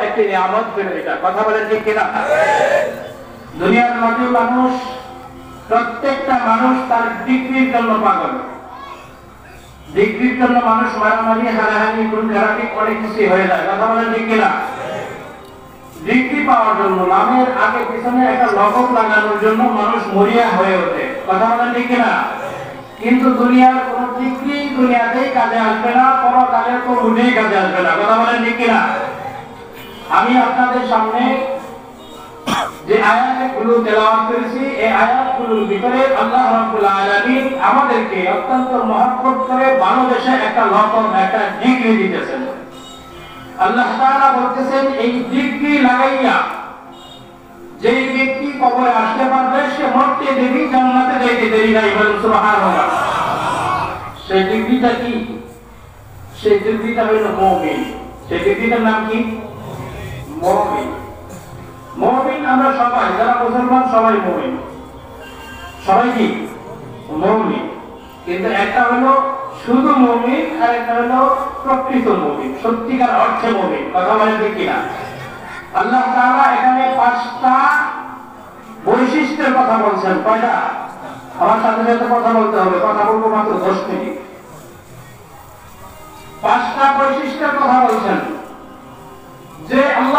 একটি নিয়ামত এটা কথা বলেন ঠিক কিনা? দুনিয়ার মানুষ, প্রত্যেকটা মানুষ তার ডিগ্রির জন্য পাগল। ডিগ্রির জন্য মানুষ মারামারি হয়ে যায়। কথা বলেন ঠিক কিনা? ডিগ্রি পাওয়ার জন্য, নামের আগে পিছনে একটা লাগানোর জন্য মানুষ মরিয়া হয়ে ওঠে। কথা বলেন ঠিক কিনা? কিন্তু দুনিয়ার কোন ডিগ্রি দুনিয়াতেই কাজে আসবে না, কোনো কাজের কোন কাজে আসবে না। কথা বলেন ঠিক কিনা? আমি আপনাদের সামনে যে আয়াতগুলো তেলাওয়াত করেছি, এই আয়াতগুলোর ভিতরে আল্লাহ রাব্বুল আলামিন আমাদেরকে অত্যন্ত মহব্বত করে বাংলাদেশে একটা লকম একটা ডিগ্রি দিতেছেন। আল্লাহ তাআলা বলতেছেন, এই ডিগ্রি লাগাইয়া যে ব্যক্তি কবরে আসতে পারবে, সে মরতে দেরি জান্নাতে যাইতে দেরি নাই বলেন সুবহানাল্লাহ। সেই ডিগ্রিটা কি? সেই ডিগ্রিটা হইল মুমিন। সেই ডিগ্রিটার নাম কি? মুমিন। মুমিন আমরা সবাই, যারা মুসলমান, সবাই মুমিন। সবাই কি? মুমিন। কিন্তু একটা হলো শুধু মুমিন আর একটা হলো প্রকৃত মুমিন, সত্যিকার অর্থে মুমিন। কথা ঠিক কিনা? আল্লাহ তাআলা এখানে পাঁচটা বৈশিষ্ট্যের কথা বলছেন। কয়টা? আমার সাথে সাথে কথা বলতে হবে। কথা বলব মাত্র দশ মিনিট। পাঁচটা বৈশিষ্ট্যের কথা বলছেন।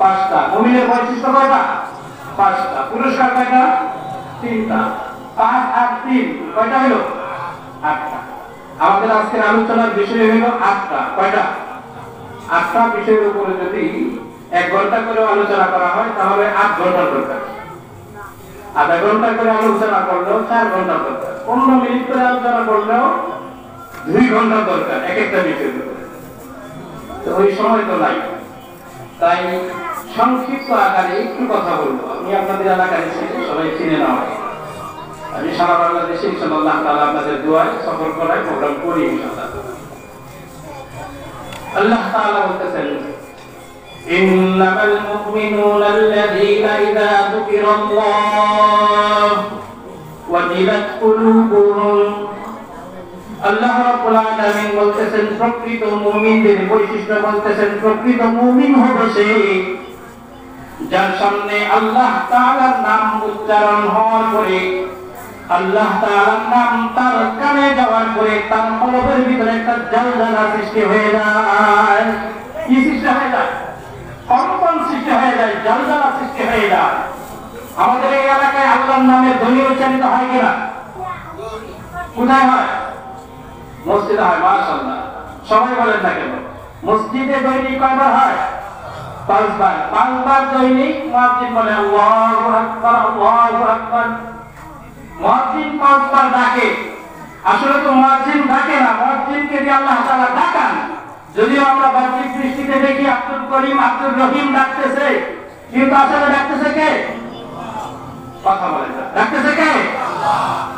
পাঁচটা। মুমিনের বৈশিষ্ট্য কয়টা? পাঁচটা। পুরস্কার কয়টা? তিনটা। পাঁচ আর তিন, কয়টা হলো? আটটা। আমাদের আজকের আলোচনার বিষয় হলো আটটা। কয়টা? আটটা বিষয়ের উপরে যদি এক ঘণ্টা করে আলোচনা করা হয়, তাহলে আট ঘণ্টার দরকার। আধা ঘণ্টা করে আলোচনা করলেও চার ঘণ্টা দরকার। পনেরো মিনিট করে আলোচনা করলেও দুই ঘণ্টা দরকার, এক একটা উপরে। তো ওই সময় তো নাই। তাই সংক্ষিপ্ত আকারে একটু কথা বলব। আমি আপনাদের এলাকায় সবাই চিনে নেওয়া আমি সারা বাংলাদেশে ইনশাল্লাহ তালা আপনাদের দোয়ায় সফর করায় প্রোগ্রাম করি ইনশাল্লাহ আল্লাহ বলতেছেন বৈশিষ্ট্য বলতেছেন, প্রকৃত মুমিন হবে সেই যার সামনে আল্লাহ তাআলার নাম উচ্চারণ হওয়ার পরে, আল্লাহ তাআলার নাম তার কানে যাওয়ার পরে তার কলবের ভিতরে একটা জ্বালা সৃষ্টি হয়ে যায়। কি সৃষ্টি হয়ে যায়? কম্পন সৃষ্টি হয়ে যায় জ্বালা সৃষ্টি হয়ে যায়। আমাদের এই এলাকায় আল্লাহর নামে ধ্বনি উচ্চারিত হয় কিনা? কোথায় হয়? মসজিদে হয়, মাশাআল্লাহ। সবাই বলেন না কেন? মসজিদে দৈনিক কয়বার হয়? পাঁচবার পাঁচবার দৈনিক মুয়াজ্জিন বলে আল্লাহু পাঁচবার ডাকে। আসলে তো মুয়াজ্জিন ডাকে না মুয়াজ্জিনকে দিয়ে আল্লাহ তাআলা ডাকান। যদিও আমরা বাহ্যিক দৃষ্টিতে দেখি, আব্দুল করিম আব্দুল রহিম ডাকতেছে। কিন্তু আসলে ডাকতেছে কে? কথা বলেন না। ডাকতেছে কে?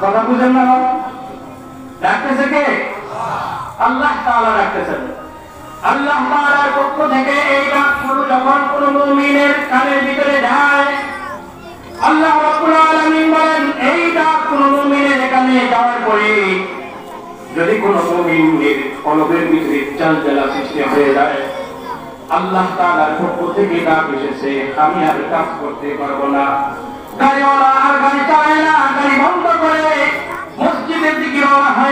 কথা বুঝেন না ডাকতেছে কে? আল্লাহ তাআলা ডাকতেছেন। আল্লাহ তাআলার পক্ষ থেকে এই ডাকগুলো যখন কোন মুমিনের কানের ভিতরে যায়, আল্লাহ রাব্বুল আলামিন বলেন, এই ডাক কোন মুমিনের কানে যাওয়ার পরে যদি কোন মুমিনের কলবের ভিতরে চালচালা সৃষ্টি হয়ে যায়, আল্লাহ তাআলার পক্ষ থেকে ডাক এসেছে, আমি আর কাজ করতে পারব না। গাড়িওয়ালা আর গাড়ি চালায় না, গাড়ি বন্ধ করে মসজিদের দিকে রওনা হয়ে।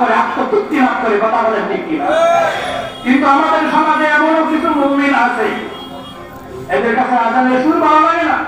করে আত্মতৃপ্তি লাভ করে, কথা বলেন কিন্তু আমাদের সমাজে এমনও কিছু মুমিন আছে, এদের কাছে আজানের সুর ভালো লাগে না।